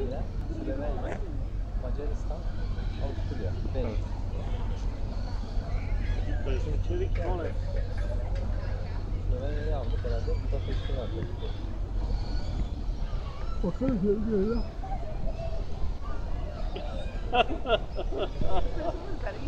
İtalya, Slovenya, Macaristan, Avusturya. Benim. Slovenya'yı aldık herhalde. Budapest'i aldık. Baksana görüyor ya. Benim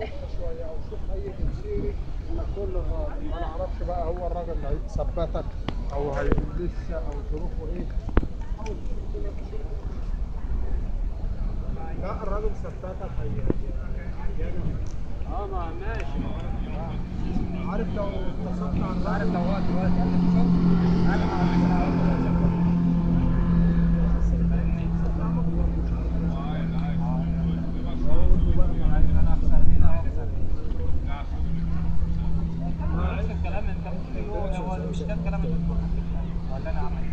Esas. شوية أو شوف أي تفسيري إن كل الراجل ما نعرفش بقى هو الراجل اللي هيثبتك أو هيلسه أو ظروفه إيه. لا الراجل ثبتك هي آه ما ماشي عارف لو اتصلت على عارف لو وقت وقت قال لي أنا هقول الكلام مش كان كلام ولا أنا عملت